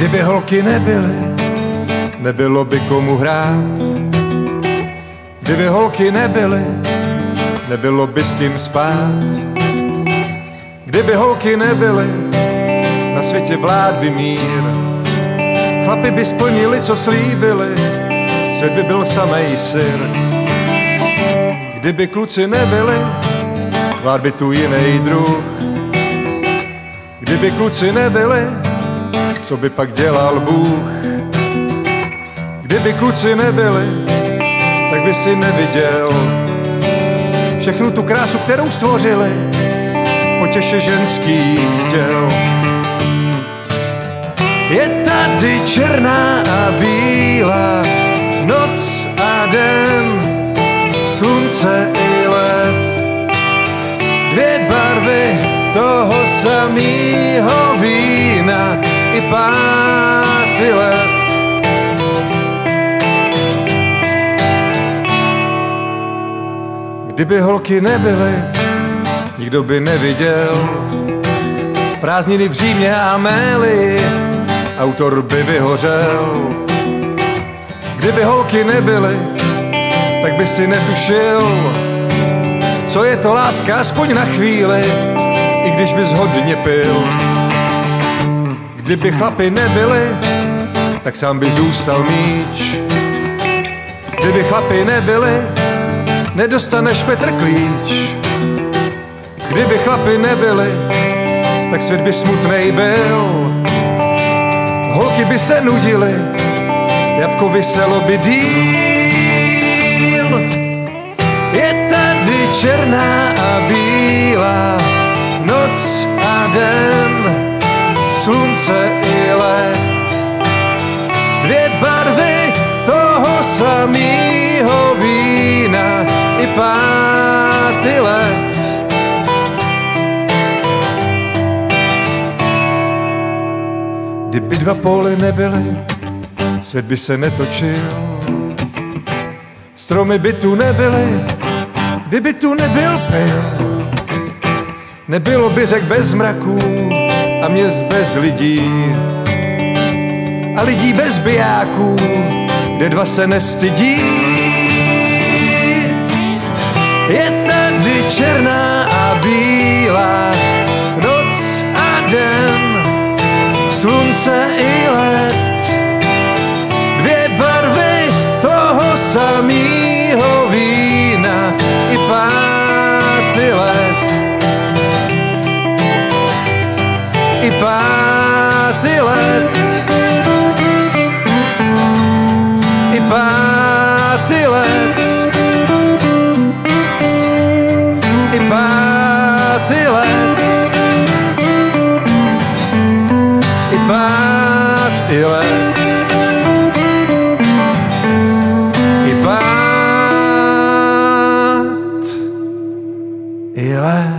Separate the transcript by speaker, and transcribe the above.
Speaker 1: Kdyby holky nebyly, nebylo by komu hrát. Kdyby holky nebyly, nebylo by s kým spát. Kdyby holky nebyly, na světě vlád by mír. Chlapi by splnili, co slíbili, svět by byl samej syr. Kdyby kluci nebyli, vlád by tu jiný druh. Kdyby kluci nebyli, co by pak dělal Bůh? Kdyby kluci nebyli, tak by si neviděl všechnu tu krásu, kterou stvořili, potěše ženských těl. Je tady černá a bílá, noc a den, slunce i let. Dvě barvy toho samého pátý let. Kdyby holky nebyly, nikdo by neviděl prázdniny v Římě a Méli, autor by vyhořel. Kdyby holky nebyly, tak by si netušil, co je to láska aspoň na chvíli, i když bys hodně pil. Kdyby chlapi nebyli, tak sám by zůstal míč. Kdyby chlapi nebyli, nedostaneš Petr klíč. Kdyby chlapi nebyli, tak svět by smutnej byl. Holky by se nudily, jabko vyselo by díl. Je tady černá a bílá, pátý let. Kdyby dva póly nebyly, svět by se netočil. Stromy by tu nebyly, kdyby tu nebyl pil. Nebylo by řek bez mraků a měst bez lidí. A lidí bez bijáků, kde dva se nestydí. Je tady černá a bílá, noc a den, slunce i I pátý let. I pát i let.